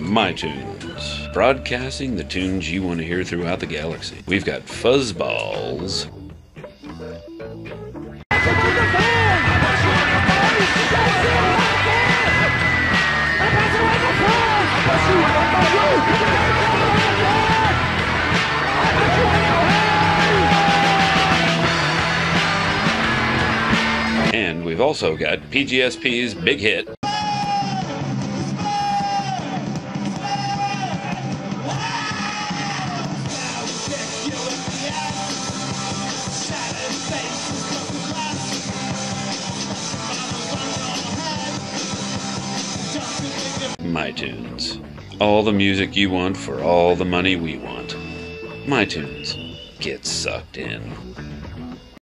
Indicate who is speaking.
Speaker 1: My Tunes, broadcasting the tunes you want to hear throughout the galaxy. We've got Fuzzballzz, and we've also got PGSP's big hit, My Tunes. All the music you want for all the money we want. My Tunes. Get sucked in.